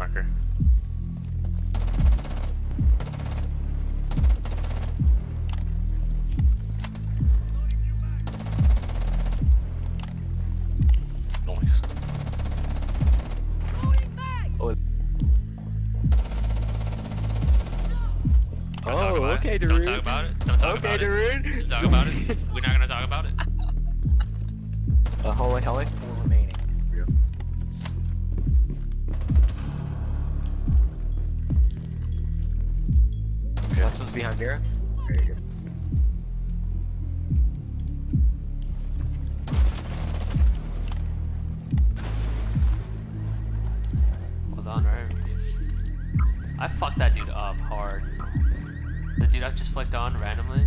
marker. Nice. Oh, oh okay, it. Darude. Don't talk about it. Don't talk okay, about it. Darude. Don't talk about it. We're not gonna talk about it. Uh, hallway, hallway. Remaining. One's behind. Very good. Hold on, right? I fucked that dude up hard. The dude I just flicked on randomly.